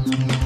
Mm-hmm.